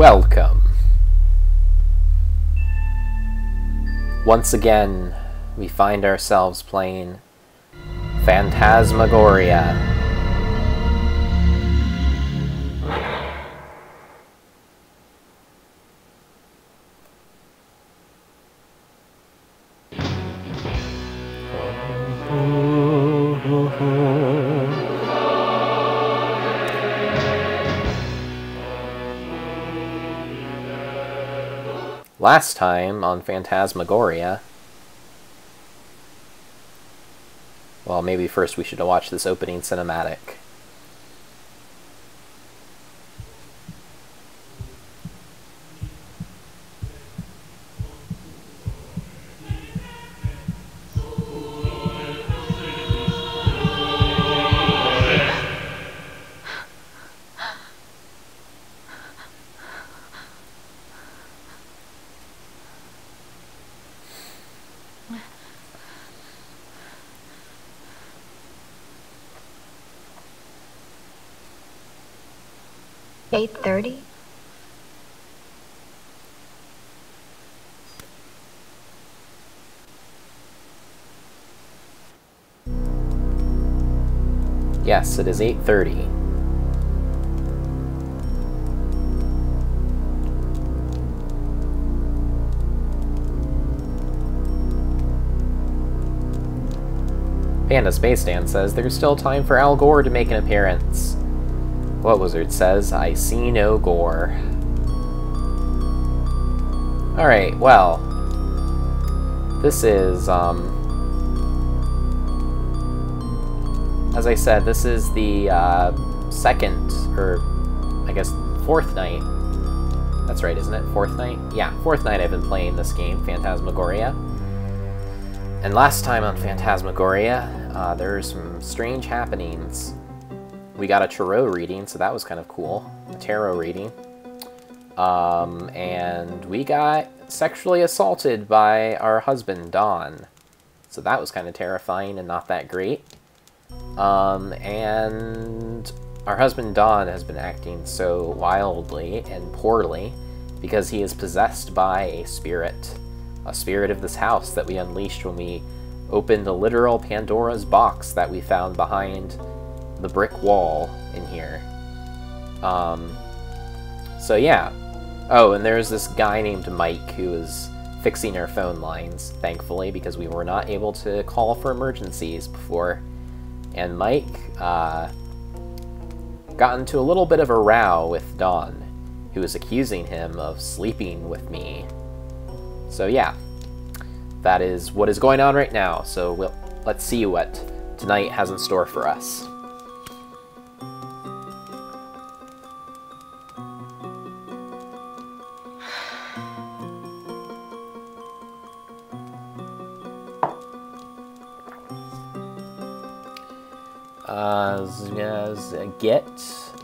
Welcome. Once again, we find ourselves playing Phantasmagoria. Last time on Phantasmagoria. Well, maybe first we should watch this opening cinematic. Yes, it is 8.30. Panda Space Dan says there's still time for Al Gore to make an appearance. What Wizard says, I see no gore. Alright, well. This is, um... As I said, this is the, uh, second, or, I guess, fourth night. That's right, isn't it? Fourth night? Yeah, fourth night I've been playing this game, Phantasmagoria. And last time on Phantasmagoria, uh, there were some strange happenings. We got a tarot reading, so that was kind of cool. A tarot reading. Um, and we got sexually assaulted by our husband, Don. So that was kind of terrifying and not that great. Um, and our husband, Don, has been acting so wildly and poorly because he is possessed by a spirit. A spirit of this house that we unleashed when we opened the literal Pandora's box that we found behind the brick wall in here. Um, so yeah. Oh, and there's this guy named Mike who is fixing our phone lines, thankfully, because we were not able to call for emergencies before. And Mike uh, got into a little bit of a row with Don, who was accusing him of sleeping with me. So yeah, that is what is going on right now. So we'll, let's see what tonight has in store for us. Get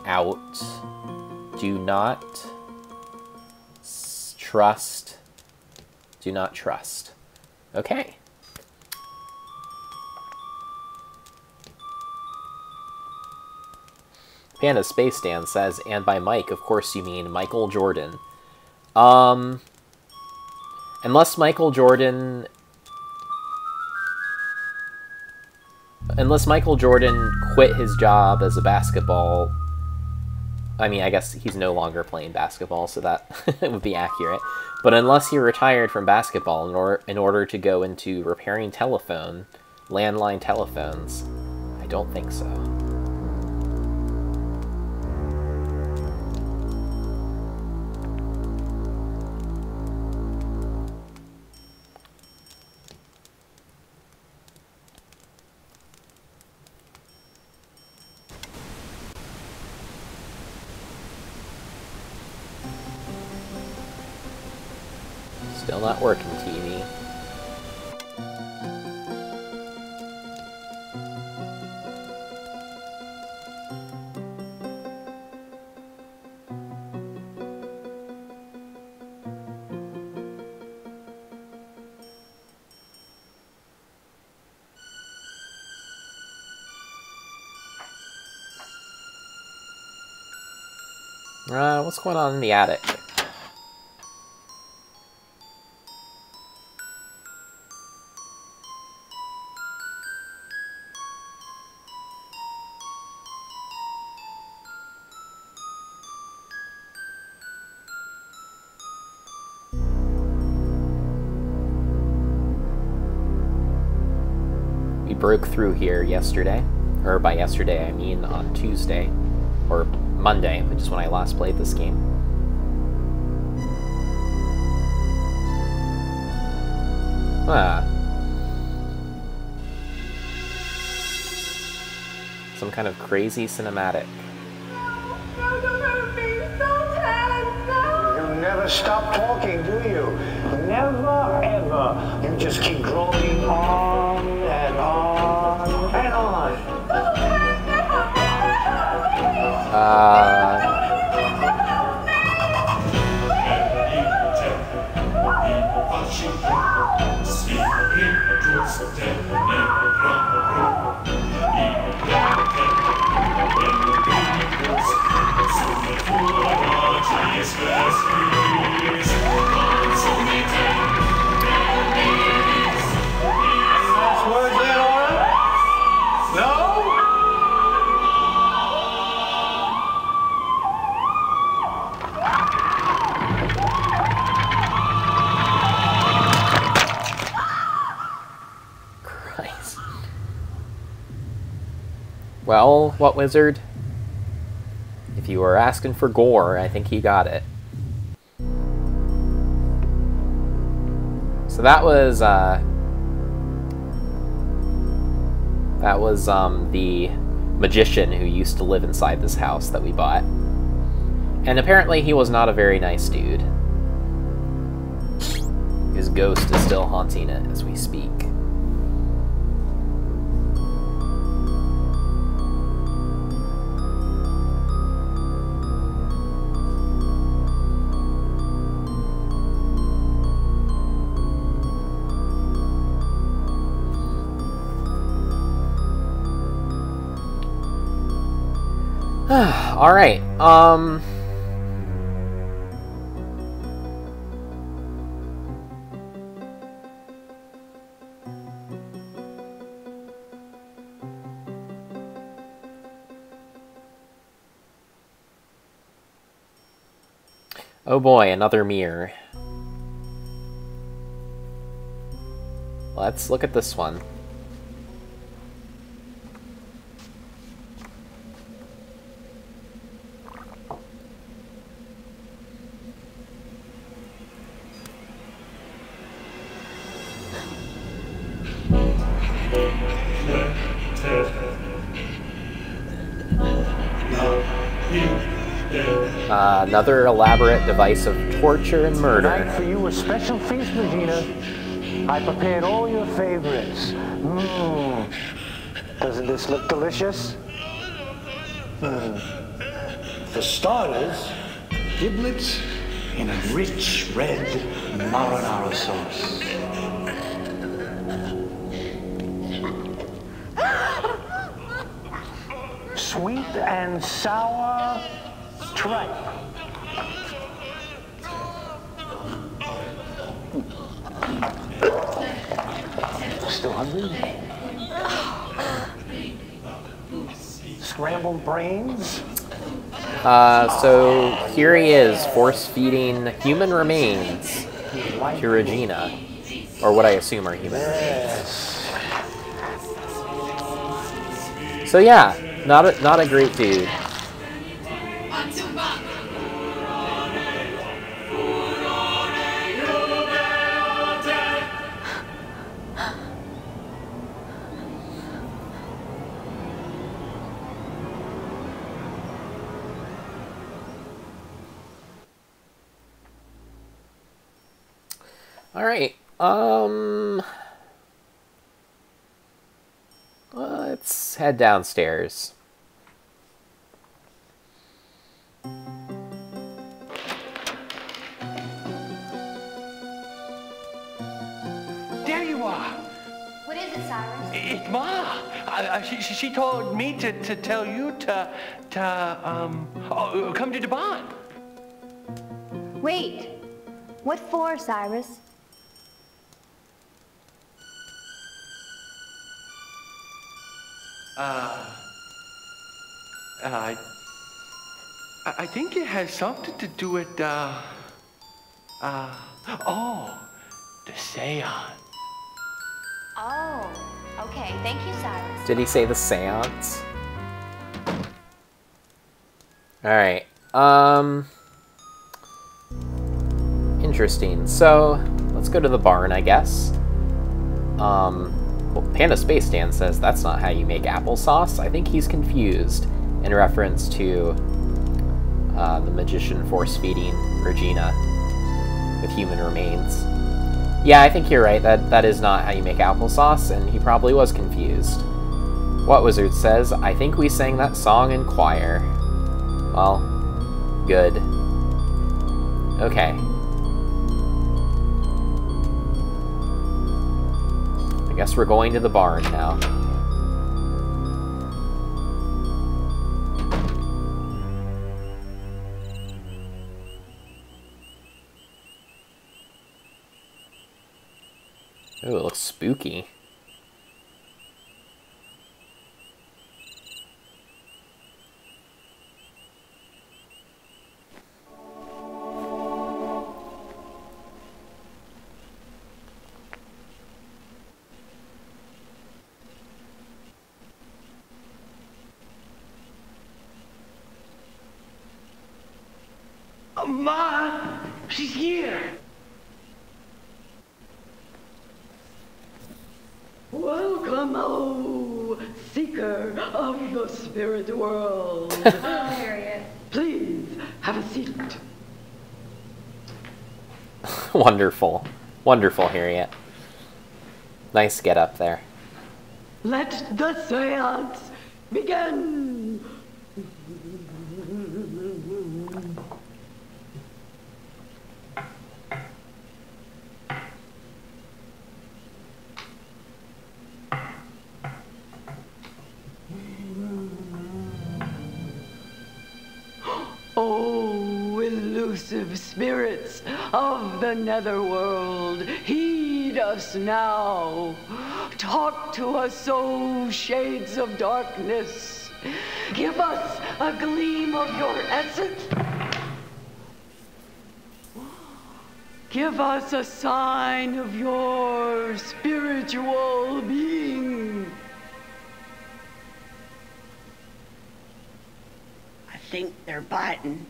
out. Do not trust. Do not trust. Okay. Panda Space Dan says, and by Mike, of course you mean Michael Jordan. Um, unless Michael Jordan unless Michael Jordan quit his job as a basketball. I mean, I guess he's no longer playing basketball, so that would be accurate. But unless he retired from basketball in order, in order to go into repairing telephone, landline telephones, I don't think so. Uh, what's going on in the attic? We broke through here yesterday, or by yesterday I mean on Tuesday, or Monday, which is when I last played this game. Ah. Some kind of crazy cinematic. You never stop talking, do you? Never, ever. You just keep droning on Uh, Last what wizard? If you were asking for gore, I think he got it. So that was, uh... That was, um, the magician who used to live inside this house that we bought. And apparently he was not a very nice dude. His ghost is still haunting it as we speak. All right. Um. Oh boy, another mirror. Let's look at this one. Another elaborate device of torture and murder. Tonight murder. for you a special feast, Regina. I prepared all your favorites. Mmm. Doesn't this look delicious? Mm. For starters, giblets in a rich red marinara sauce. Sweet and sour tripe. Scrambled brains? Uh, so here he is, force feeding human remains to Regina, or what I assume are human remains. So yeah, not a, not a great dude. All right. Um let's head downstairs. There you are. What is it, Cyrus? It's Ma. Uh, she, she she told me to, to tell you to, to um, oh, come to Devon. Wait. What for, Cyrus? Uh, uh, I, I think it has something to do with, uh, uh, oh, the seance. Oh, Okay, thank you, Cyrus. Did he say the seance? Alright. Um. Interesting. So, let's go to the barn, I guess. Um. Panda Space Dan says that's not how you make applesauce. I think he's confused in reference to uh, the magician force feeding Regina with human remains. Yeah, I think you're right. That that is not how you make applesauce, and he probably was confused. What Wizard says, I think we sang that song in choir. Well, good. Okay. Guess we're going to the barn now. Ooh, it looks spooky. Uh, Ma, she's here. Welcome, O seeker of the spirit world. Harriet. Please have a seat. Wonderful. Harriet. Nice get up there. Let the seance begin. The netherworld, heed us now. Talk to us, O shades of darkness. Give us a gleam of your essence. Give us a sign of your spiritual being. I think they're biting.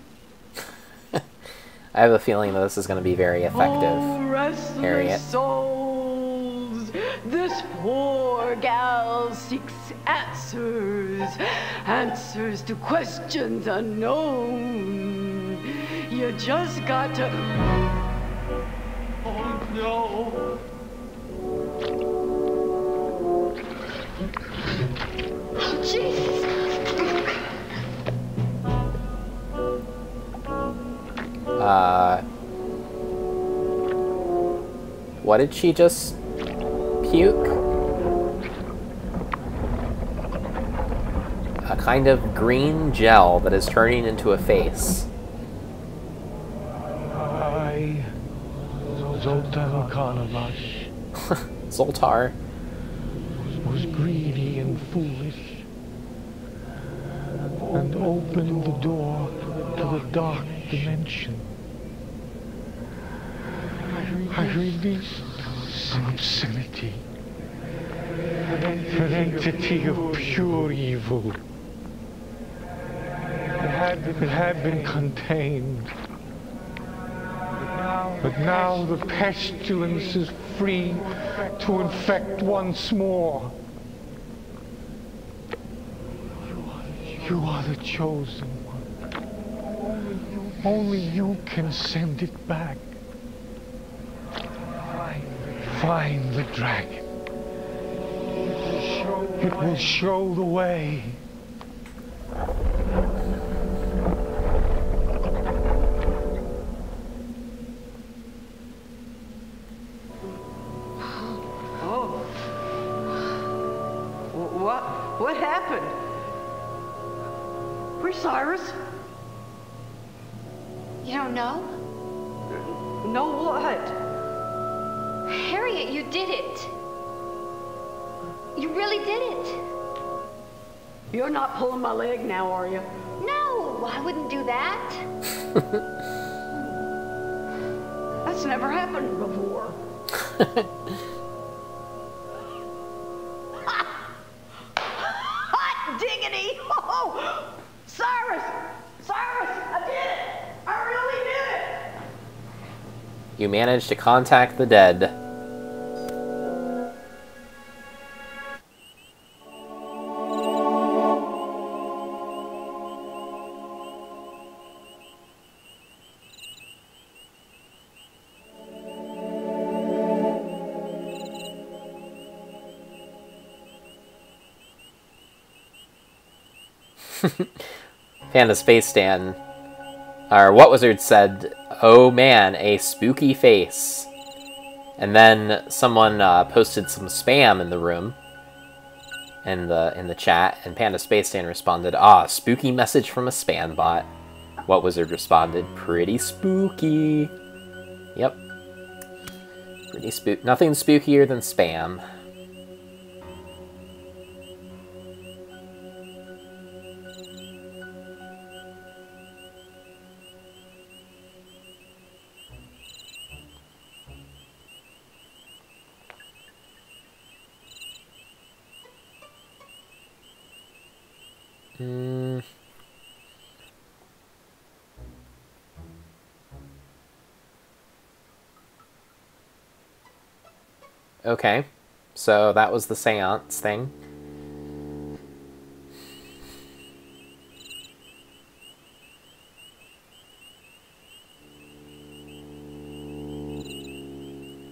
I have a feeling that this is going to be very effective. Oh, Harriet. souls, this poor gal seeks answers, answers to questions unknown. You just got to. Oh no. Jesus. Uh, what did she just puke? A kind of green gel that is turning into a face. I, Zoltan Carnovasch, Zoltar. was greedy and foolish, and opened the door to the dark dimension. I released an obscenity, an entity of pure evil. It had it had been contained. But now the pestilence is free to infect once more. You are the chosen one. Only you can send it back. Find the dragon. It will show the way. Managed to contact the dead. Panda Space Stan, or What Wizard said, "Oh man, a spooky face." And then someone uh, posted some spam in the room, in the in the chat, and Panda Space Stan responded, "Ah, spooky message from a spam bot." What Wizard responded, "Pretty spooky." Yep. Pretty spook. Nothing spookier than spam. Okay, so that was the seance thing.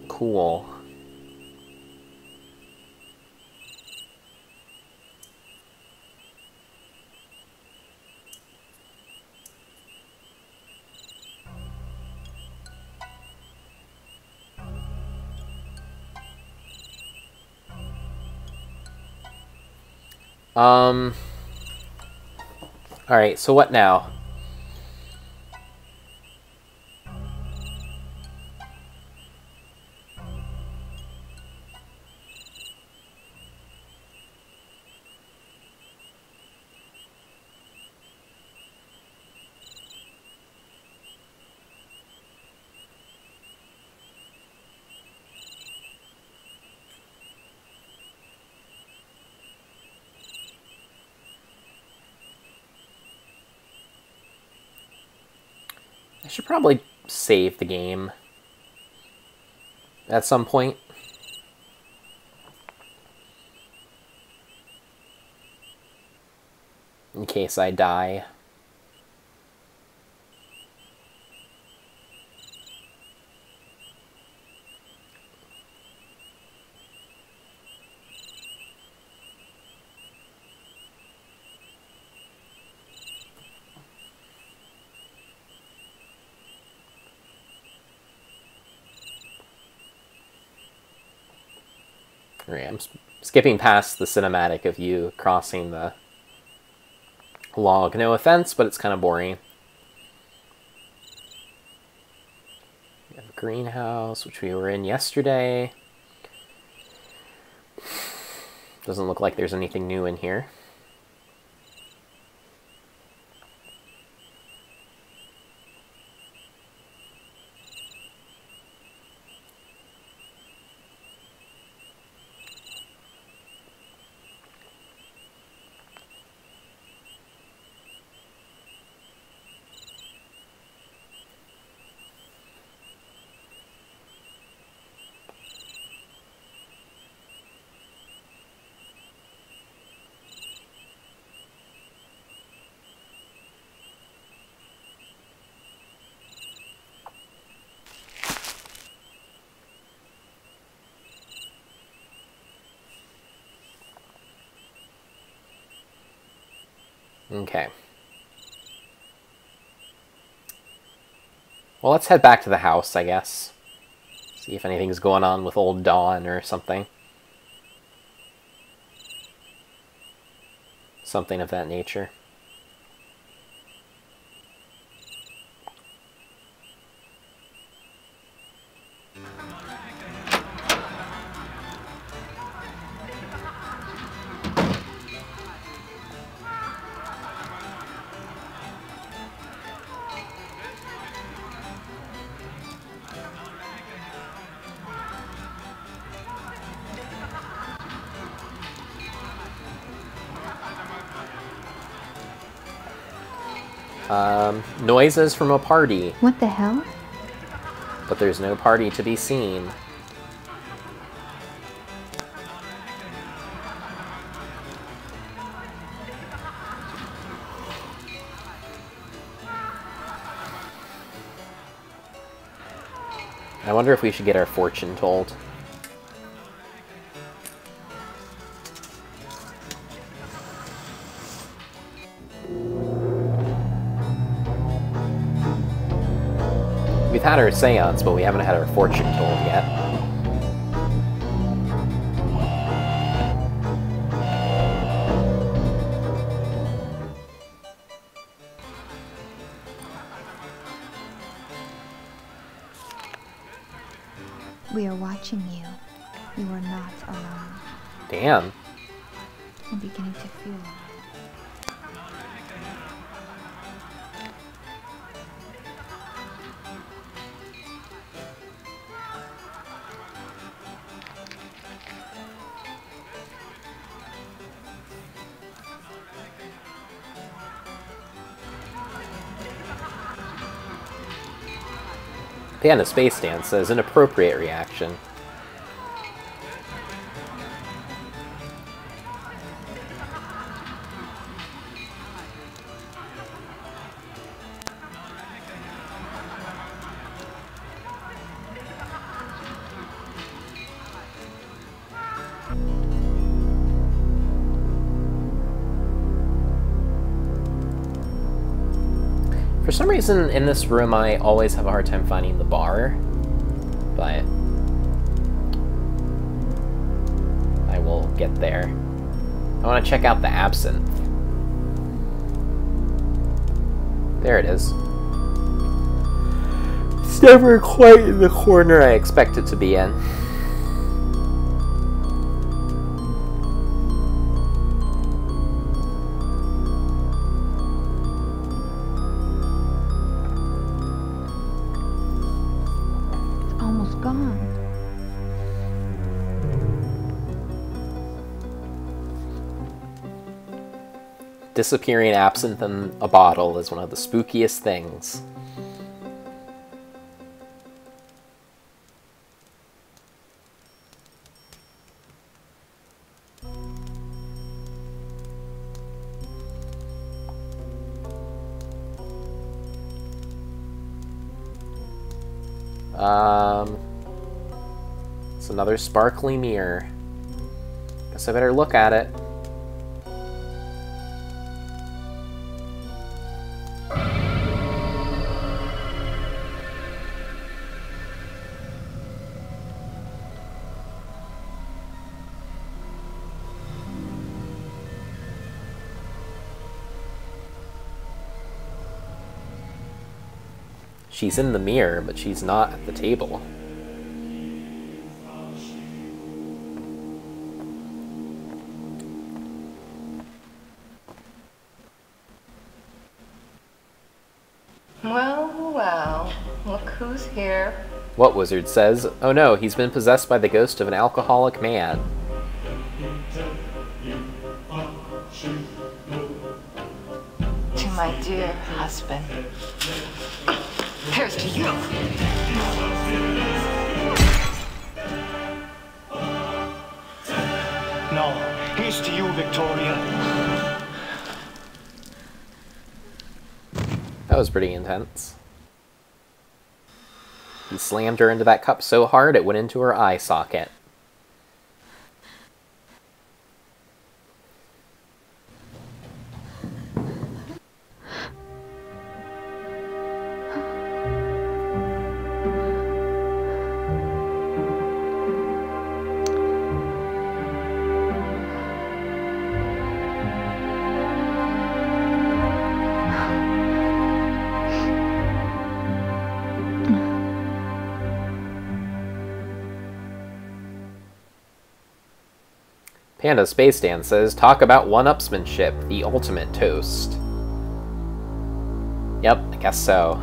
Cool. Um. Alright, so what now? I should probably save the game at some point. In case I die. Right, I'm skipping past the cinematic of you crossing the log. No offense, but it's kind of boring. We have a greenhouse, which we were in yesterday. Doesn't look like there's anything new in here. Okay. Well, let's head back to the house, I guess. See if anything's going on with old Don or something. Something of that nature. Noises from a party. What the hell? But there's no party to be seen. I wonder if we should get our fortune told. We've had our seance, but we haven't had our fortune told yet. Panda Space Dance says an appropriate reaction. Reason, in this room, I always have a hard time finding the bar, but I will get there. I want to check out the absinthe. There it is. It's never quite in the corner I expect it to be in. Disappearing absinthe in a bottle is one of the spookiest things. Um, it's another sparkly mirror. Guess I better look at it. She's in the mirror, but she's not at the table. Well, well, look who's here. What Wizard says, oh no, he's been possessed by the ghost of an alcoholic man. To my dear husband. Here's to you. No, here's to you, Victoria. That was pretty intense. He slammed her into that cup so hard it went into her eye socket. Panda Space Dance says, talk about one-upsmanship, the ultimate toast. Yep, I guess so.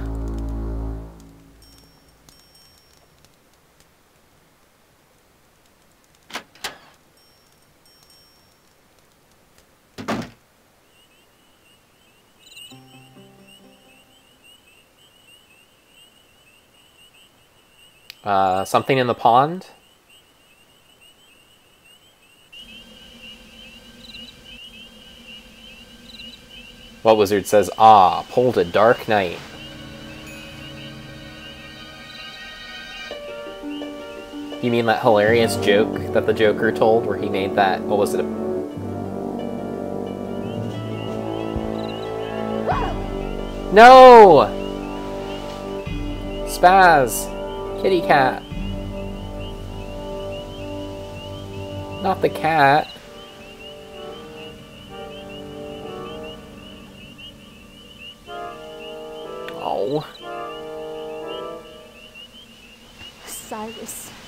Uh, something in the pond? What wizard says, ah, pulled a dark knight. You mean that hilarious joke that the Joker told where he made that, what was it? No! Spaz! Kitty cat. Not the cat. Cyrus.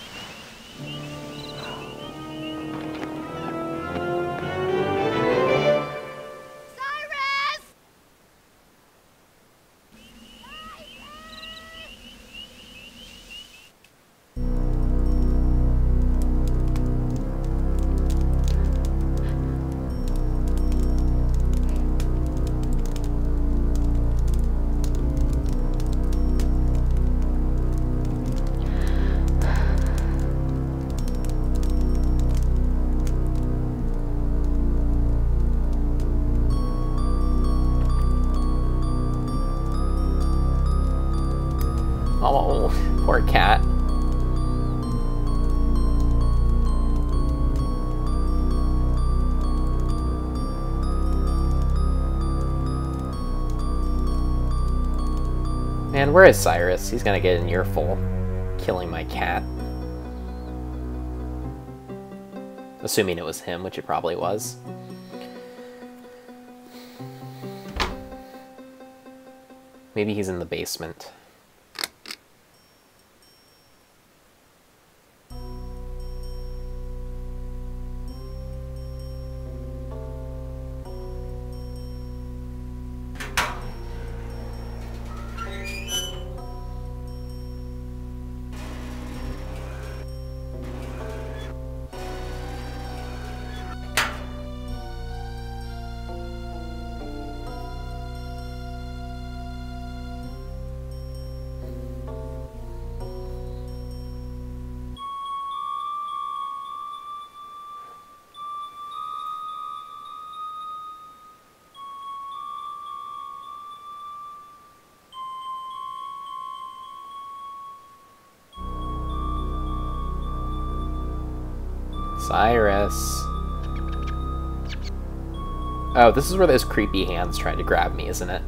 Where is Cyrus? He's gonna get an earful. Killing my cat. Assuming it was him, which it probably was. Maybe he's in the basement. Cyrus. Oh, this is where those creepy hands tried to grab me, isn't it?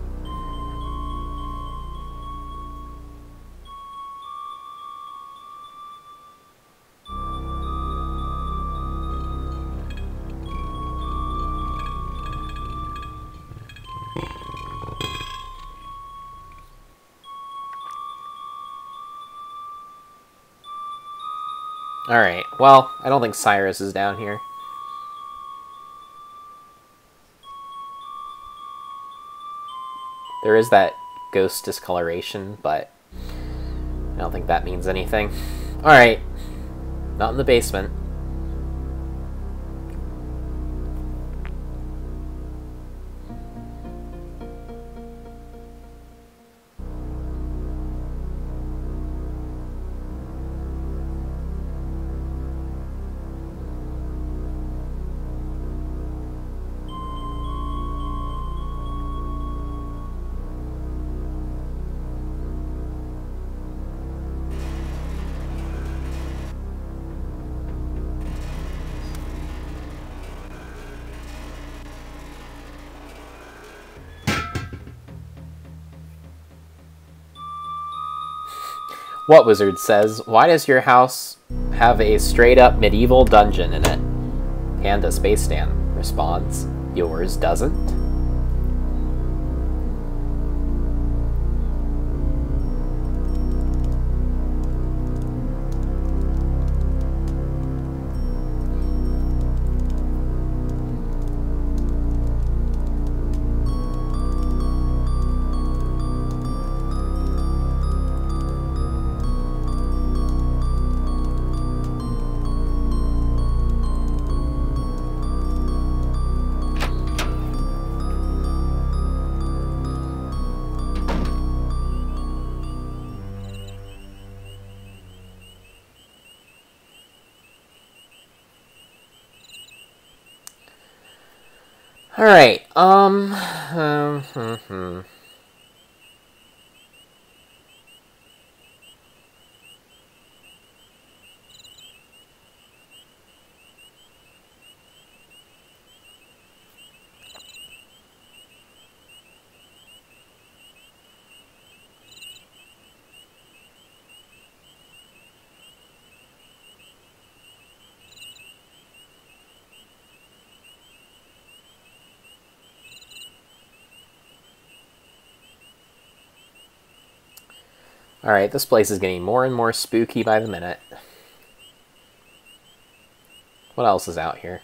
Well, I don't think Cyrus is down here. There is that ghost discoloration, but I don't think that means anything. Alright, not in the basement. What Wizard says, why does your house have a straight up medieval dungeon in it? Panda Space Stan responds, yours doesn't? All right. Um. um Alright, this place is getting more and more spooky by the minute. What else is out here?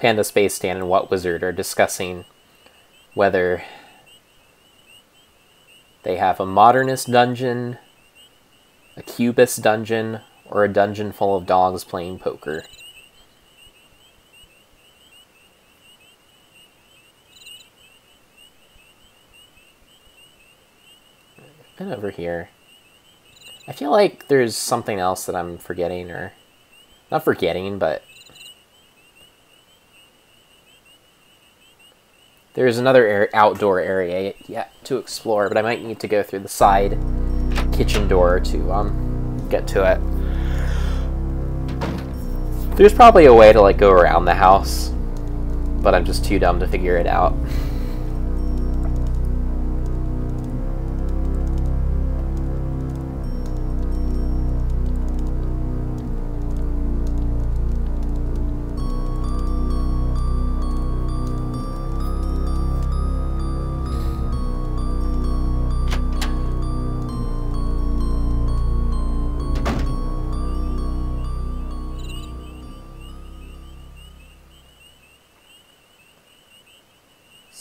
Panda Space Stan and What Wizard are discussing whether they have a modernist dungeon, a cubist dungeon, or a dungeon full of dogs playing poker. Been over here. I feel like there's something else that I'm forgetting, or not forgetting, but There's another air outdoor area yet to explore, but I might need to go through the side kitchen door to um, get to it. There's probably a way to like go around the house, but I'm just too dumb to figure it out.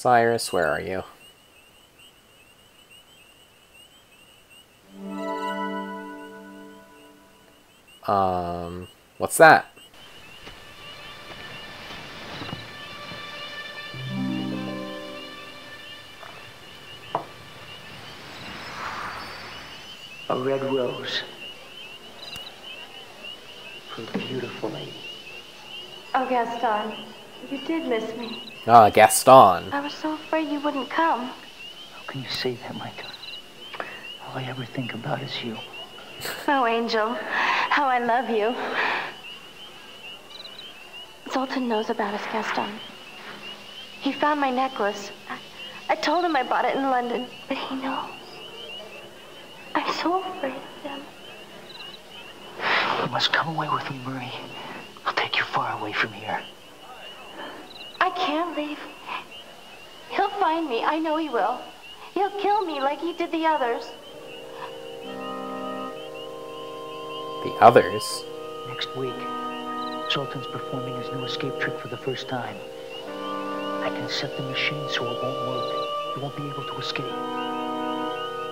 Cyrus, where are you? Um, what's that? A red rose. For the beautiful lady. Oh, Gaston, you did miss me. Ah, Gaston. I was so afraid you wouldn't come. How can you say that, Micah? All I ever think about is you. Oh, Angel, how I love you. Zoltan knows about us, Gaston. He found my necklace. I, I told him I bought it in London, but he knows. I'm so afraid of him. You must come away with me, Marie. I'll take you far away from here. I can't leave. He'll find me. I know he will. He'll kill me like he did the others. The others? Next week, Zoltan's performing his new escape trick for the first time. I can set the machine so it won't work. You won't be able to escape.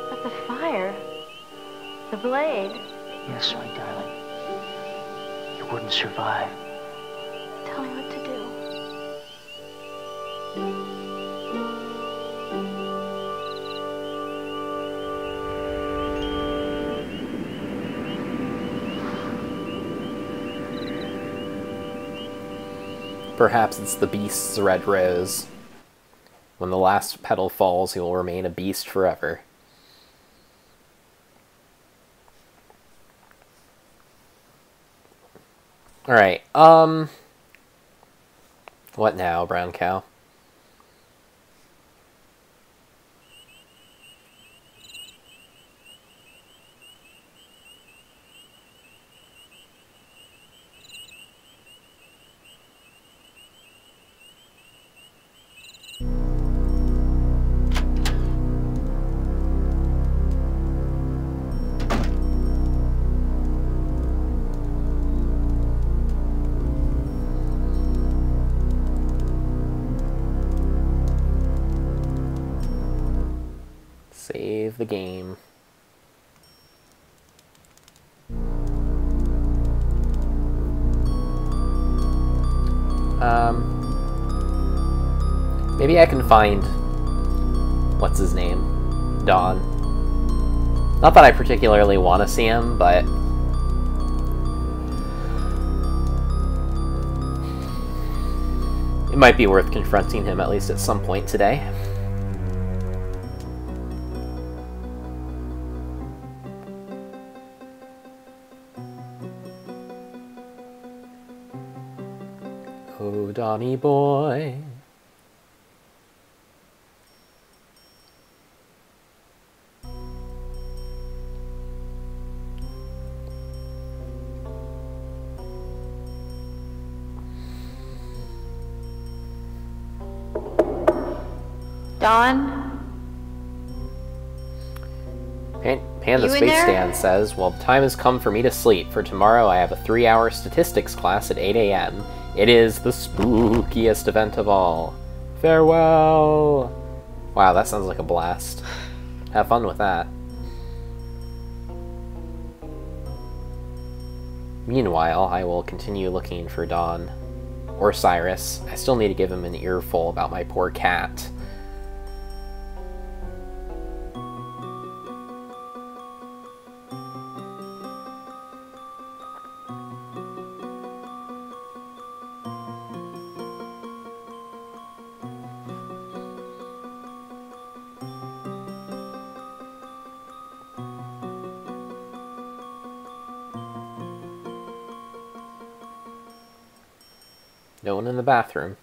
But the fire, the blade. Yes, my darling. You wouldn't survive. Tell me what to do. Perhaps it's the beast's red rose. When the last petal falls, he will remain a beast forever. Alright, um... What now, brown cow? Find what's his name, Don. Not that I particularly want to see him, but it might be worth confronting him at least at some point today. Oh, Donny boy. Don? Pan- Panda You Space? Stand says, Well, the time has come for me to sleep, for tomorrow I have a three hour statistics class at 8 a.m. It is the spookiest event of all. Farewell! Wow, that sounds like a blast. Have fun with that. Meanwhile, I will continue looking for Don. Or Cyrus. I still need to give him an earful about my poor cat. Bathroom.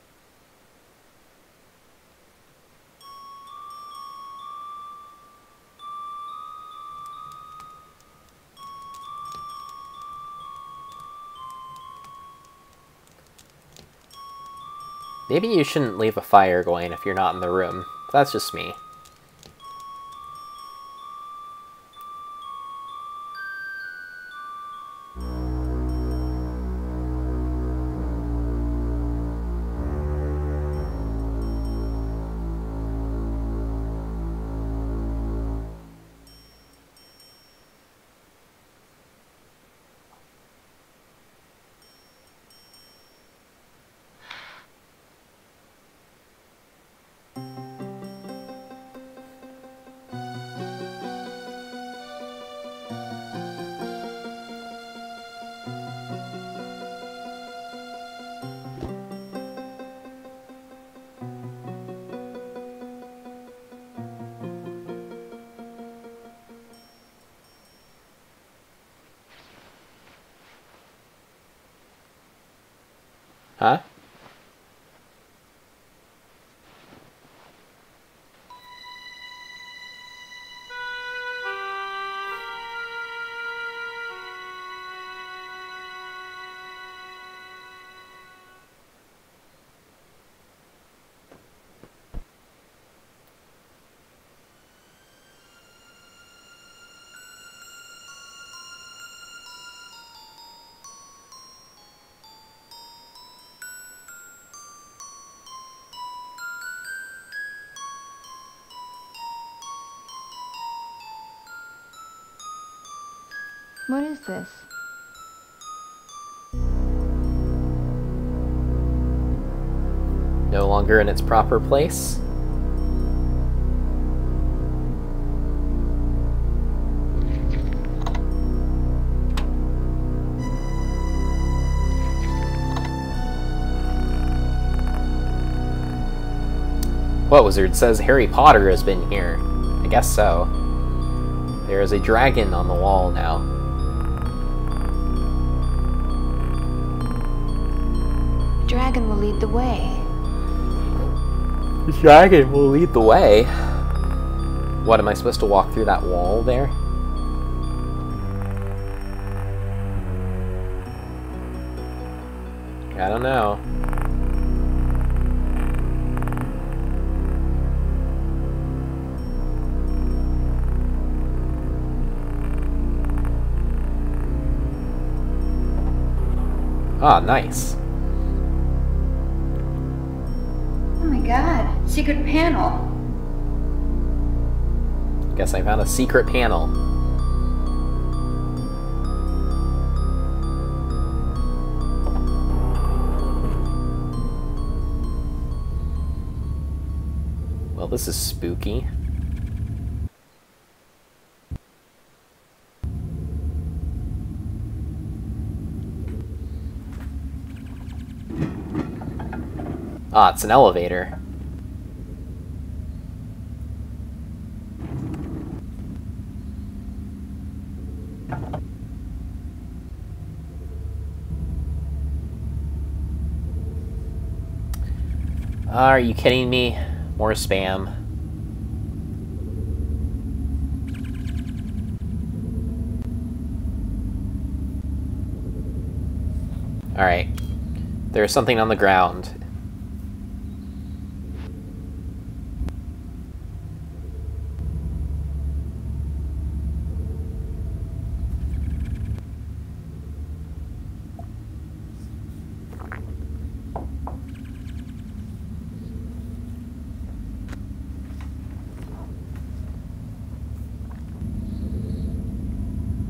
Maybe you shouldn't leave a fire going if you're not in the room. That's just me. Huh? What is this? No longer in its proper place? What wizard says Harry Potter has been here? I guess so. There is a dragon on the wall now. Dragon will lead the way. The dragon will lead the way. What, am I supposed to walk through that wall there? I don't know. Ah, nice. Secret panel. Guess I found a secret panel. Well, this is spooky. Ah, it's an elevator. Uh, are you kidding me? More spam. Alright. There's something on the ground.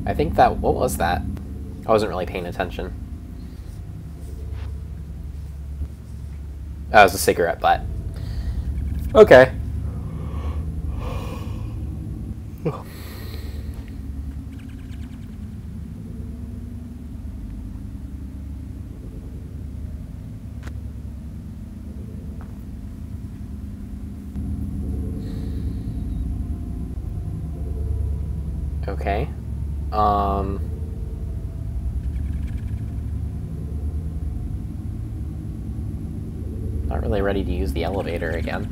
I think that... What was that? I wasn't really paying attention. Oh, that was a cigarette butt. Okay. Okay. Um... Not really ready to use the elevator again.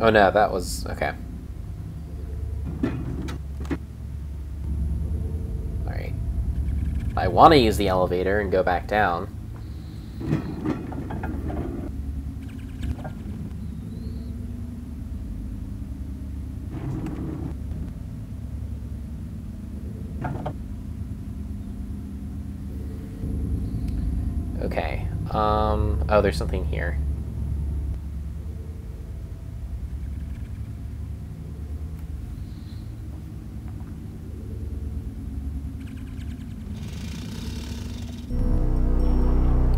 Oh no, that was... okay. Alright. I want to use the elevator and go back down. Okay. Um, oh, there's something here.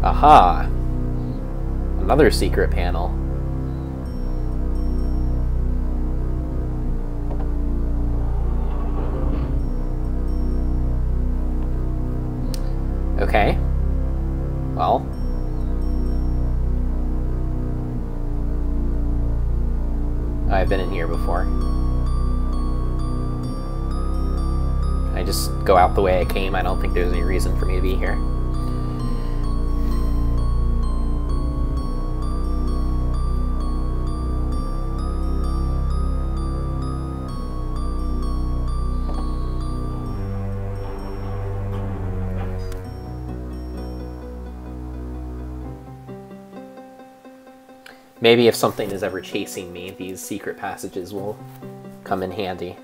Aha! Another secret panel. Okay. Well. Been in here before. I just go out the way I came. I don't think there's any reason for me to be here. Maybe if something is ever chasing me, these secret passages will come in handy.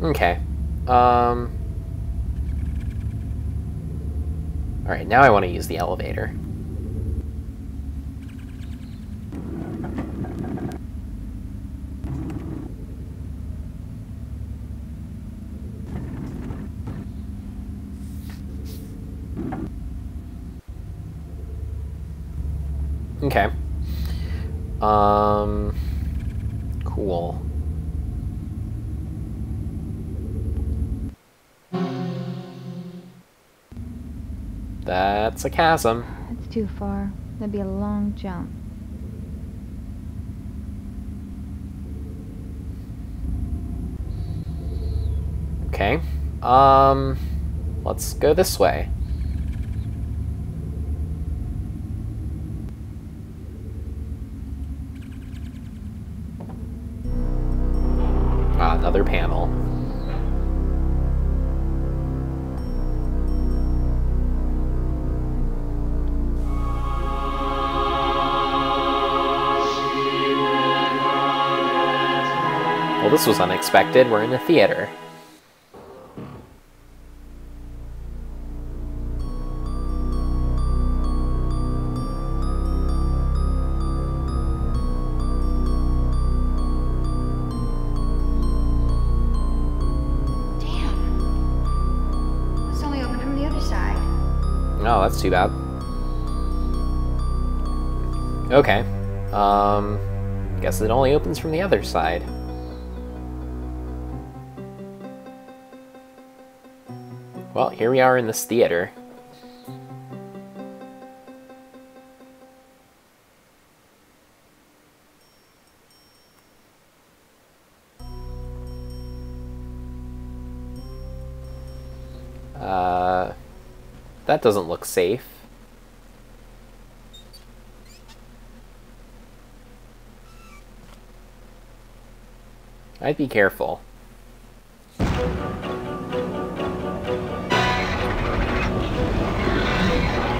Okay. Um... Alright, now I want to use the elevator. Okay. Um, cool. That's a chasm. That's too far. That'd be a long jump. Okay. Um, let's go this way. This was unexpected. We're in a theater. Damn. It's only open from the other side. Oh, that's too bad. Okay. Um, guess it only opens from the other side. Well, here we are in this theater. Uh, that doesn't look safe. I'd be careful.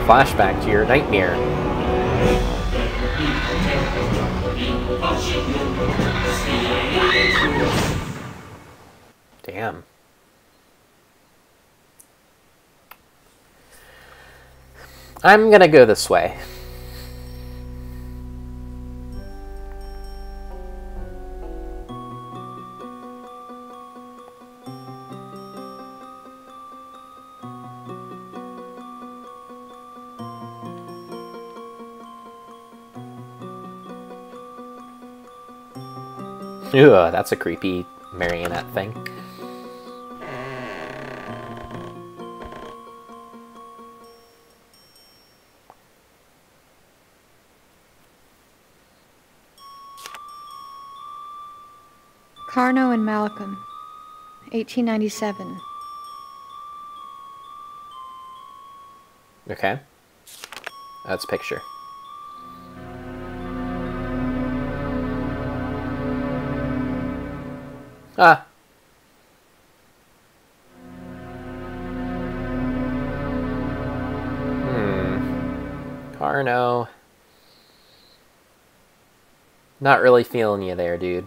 Flashback to your nightmare. Damn. I'm gonna go this way. Ooh, uh, that's a creepy marionette thing. Carno and Malcolm, 1897. Okay. That's picture. Ah. Hmm. Carno. Not really feeling you there, dude.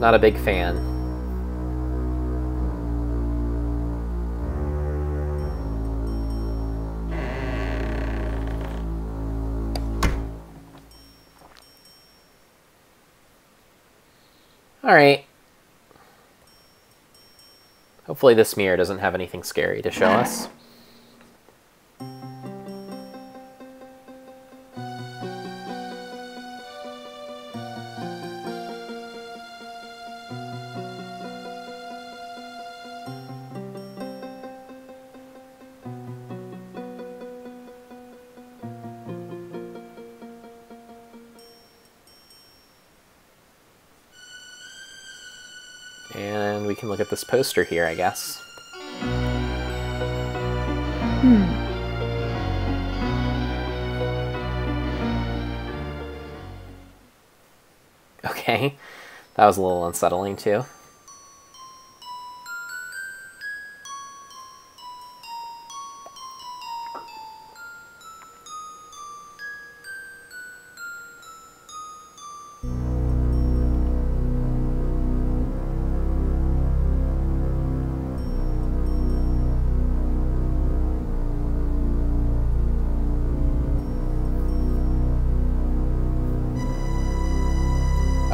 Not a big fan. Alright. Hopefully this mirror doesn't have anything scary to show us. This poster here, I guess. Hmm. Okay. That was a little unsettling, too.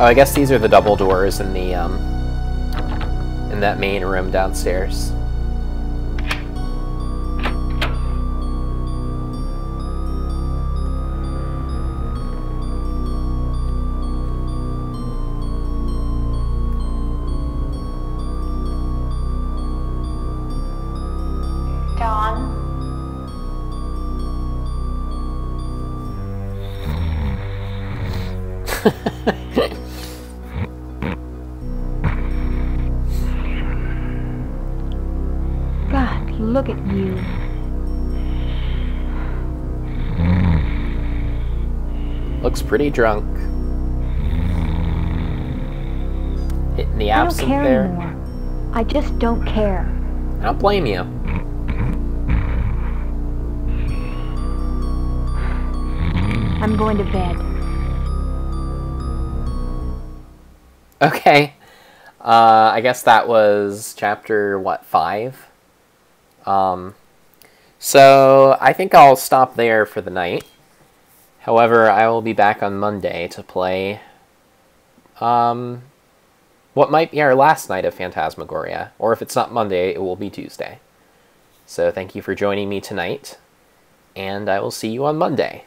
Oh, I guess these are the double doors in the, um, in that main room downstairs. Pretty drunk. Hitting the I don't care there. anymore. I just don't care. I don't blame you. I'm going to bed. Okay. Uh, I guess that was chapter, what, 5? Um, so I think I'll stop there for the night. However, I will be back on Monday to play um, what might be our last night of Phantasmagoria. Or if it's not Monday, it will be Tuesday. So thank you for joining me tonight, and I will see you on Monday.